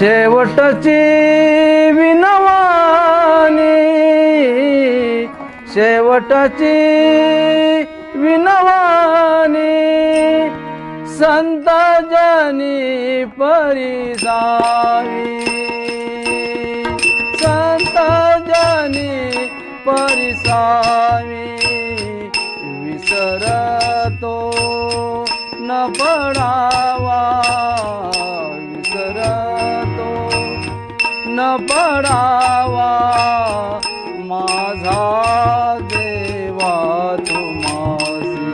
शेवटची विनवानी. शेवटची विनवानी. संत जनी परिसावी संत जनी परिसावी विसरतो न पडा पडावा. माझा देवा तुम्हासी.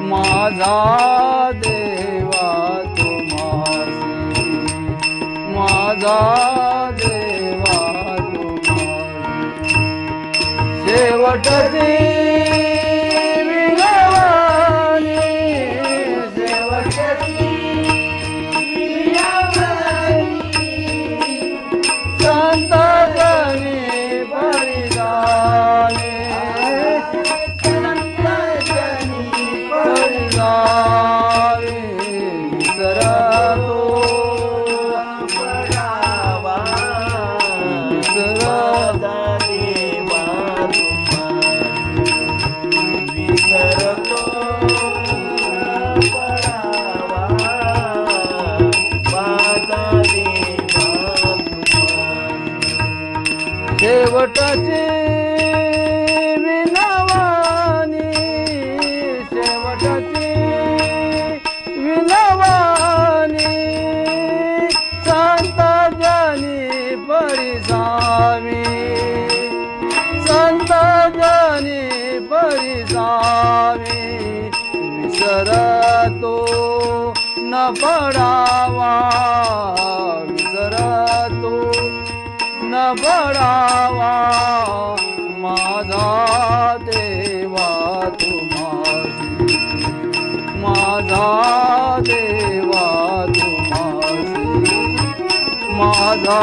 माझा देवा तुम्हासी. माझा देवा तुम्हासी. शेवटची शेवटची विनवानी शेवटची विनवानी संत जनी परिसामी संत जनी परिसामी विसरतो न पडावा मन पडावा माझा देवा तुम्हासी माझा देवा तुम्हासी माझा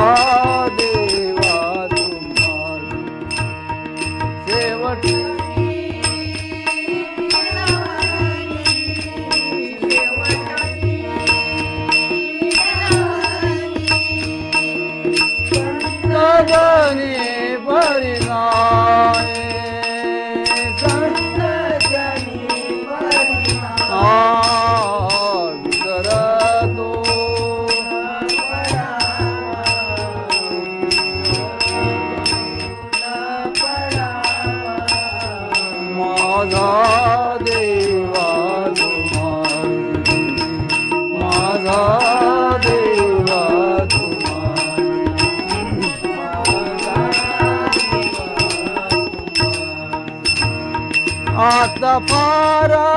आता पारा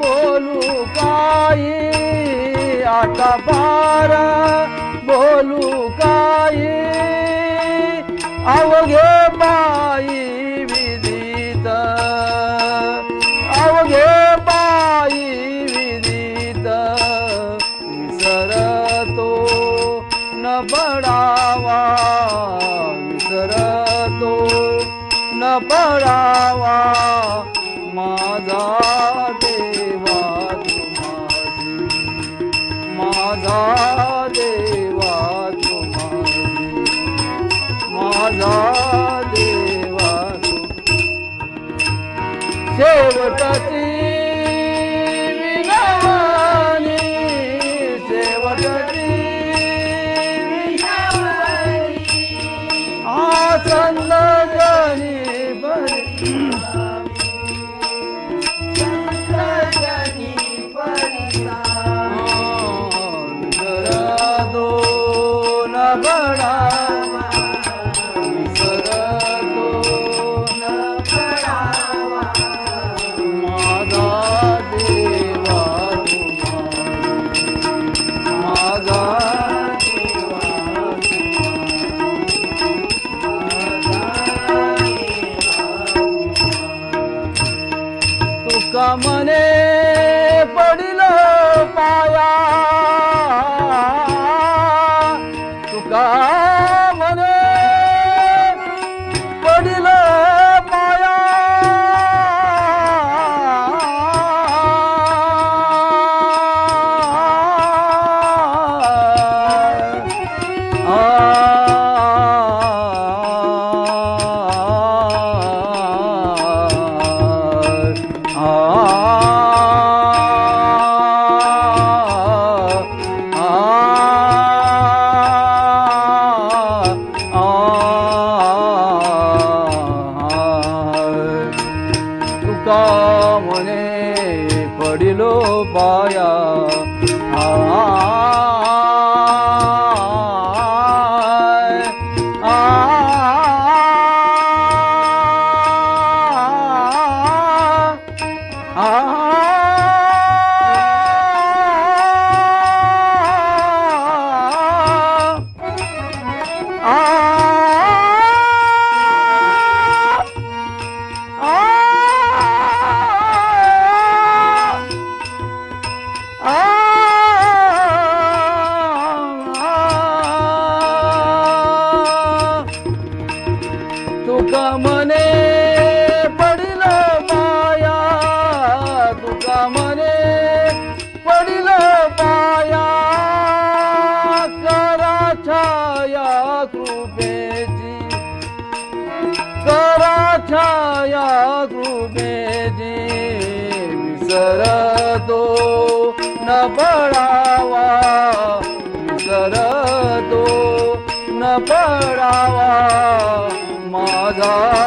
बोलू काही आता पारा बोलू काही. अवघे बाई विदित अवघे बाई विदित विसरतो न बडावा विसरतो न पडावा. शेवटची तुका मने कृपेची करा छाया कृपेची विसरतो न पडावा विसरतो न पडावा माझा